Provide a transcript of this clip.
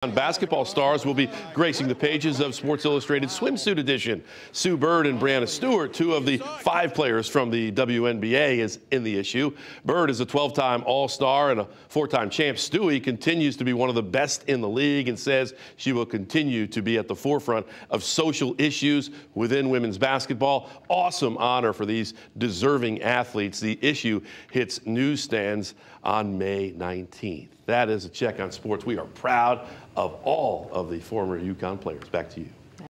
Basketball stars will be gracing the pages of Sports Illustrated Swimsuit Edition. Sue Bird and Breanna Stewart, two of the five players from the WNBA, is in the issue. Bird is a 12-time All-Star and a four-time champ. Stewie continues to be one of the best in the league and says she will continue to be at the forefront of social issues within women's basketball. Awesome honor for these deserving athletes. The issue hits newsstands on May 19th. That is a check on sports. We are proud of all of the former UConn players. Back to you.